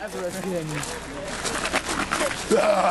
Everest Pyramid. Lo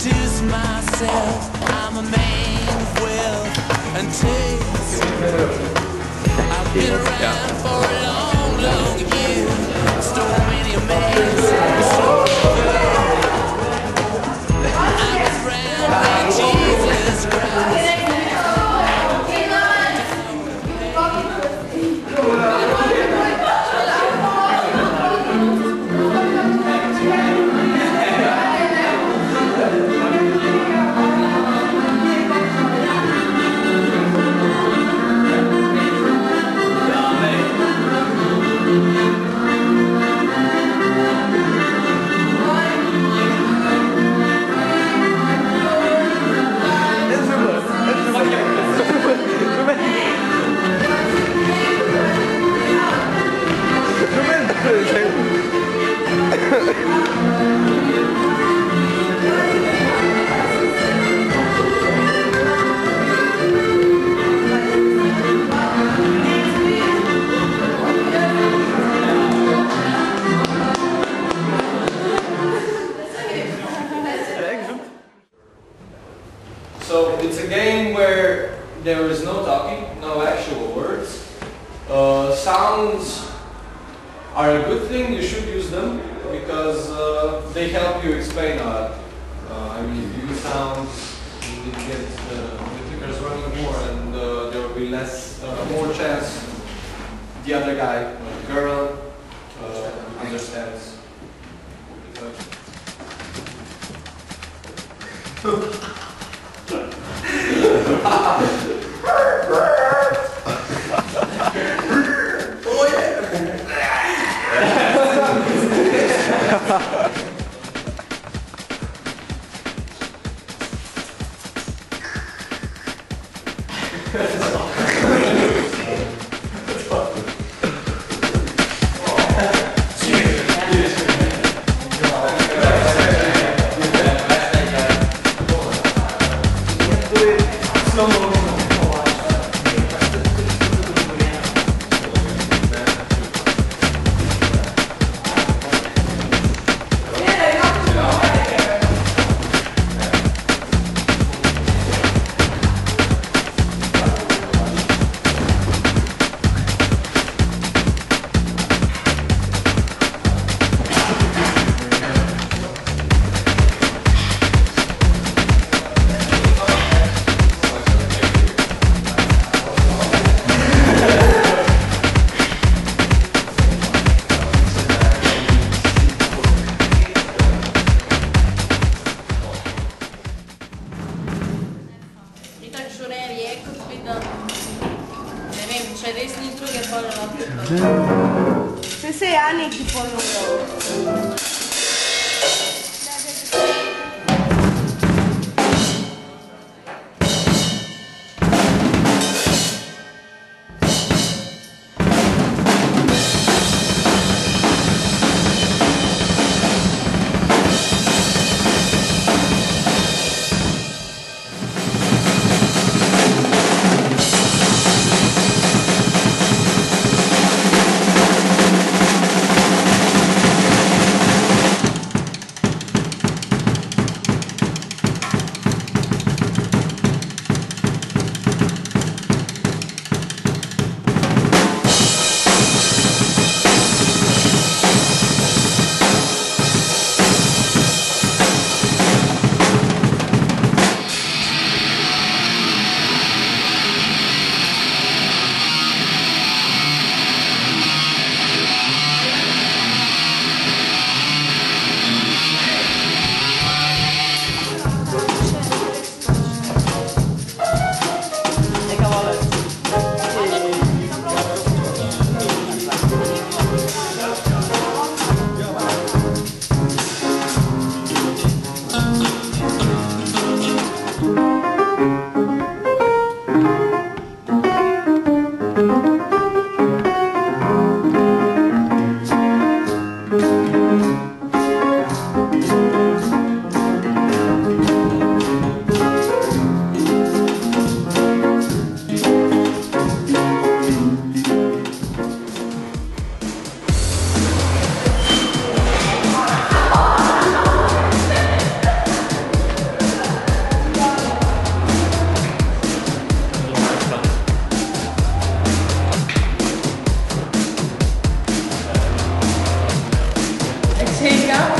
introduce myself. I'm a man of wealth and taste. I've been around for So it's a game where there is no talking, no actual words. Uh, sounds are a good thing, you should use them because uh, they help you explain a lot. Uh, I mean, if you use sounds, you get uh, the clickers running more and uh, there will be less, uh, more chance the other guy, girl, understands. take it out.